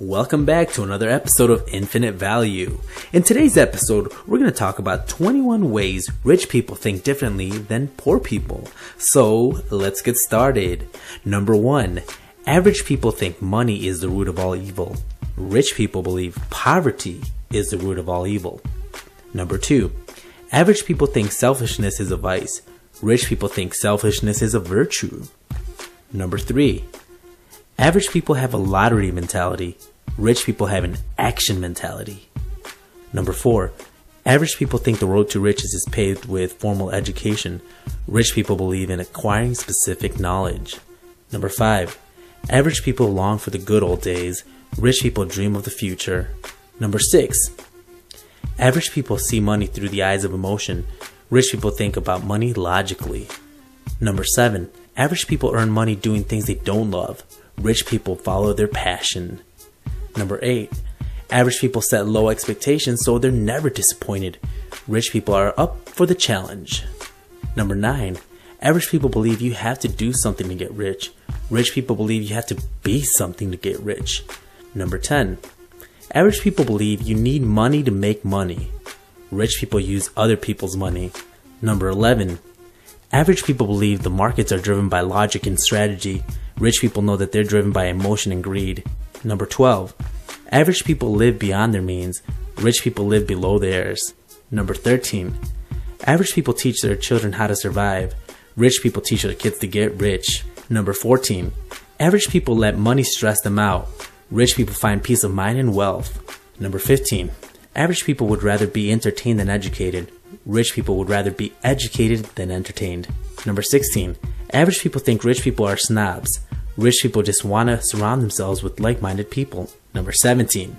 Welcome back to another episode of Infinite Value. In today's episode, we're going to talk about 21 ways rich people think differently than poor people. So, let's get started. Number one, average people think money is the root of all evil. Rich people believe poverty is the root of all evil. Number two, average people think selfishness is a vice. Rich people think selfishness is a virtue. Number three, average people have a lottery mentality. Rich people have an action mentality. Number four, average people think the road to riches is paved with formal education. Rich people believe in acquiring specific knowledge. Number five, average people long for the good old days. Rich people dream of the future. Number six, average people see money through the eyes of emotion. Rich people think about money logically. Number seven, average people earn money doing things they don't love. Rich people follow their passion. Number eight, average people set low expectations so they're never disappointed. Rich people are up for the challenge. Number nine, average people believe you have to do something to get rich. Rich people believe you have to be something to get rich. Number 10, average people believe you need money to make money. Rich people use other people's money. Number 11, average people believe the markets are driven by logic and strategy. Rich people know that they're driven by emotion and greed. Number 12. Average people live beyond their means. Rich people live below theirs. Number 13. Average people teach their children how to survive. Rich people teach their kids to get rich. Number 14. Average people let money stress them out. Rich people find peace of mind and wealth. Number 15. Average people would rather be entertained than educated. Rich people would rather be educated than entertained. Number 16. Average people think rich people are snobs. Rich people just want to surround themselves with like minded people. Number 17.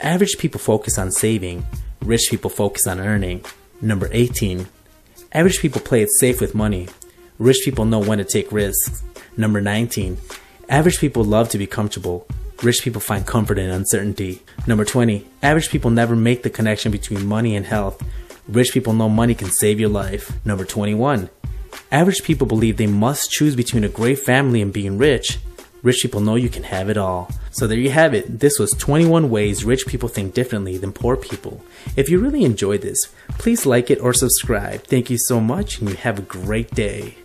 Average people focus on saving. Rich people focus on earning. Number 18. Average people play it safe with money. Rich people know when to take risks. Number 19. Average people love to be comfortable. Rich people find comfort in uncertainty. Number 20. Average people never make the connection between money and health. Rich people know money can save your life. Number 21. Average people believe they must choose between a great family and being rich. Rich people know you can have it all. So there you have it. This was 21 ways rich people think differently than poor people. If you really enjoyed this, please like it or subscribe. Thank you so much and you have a great day.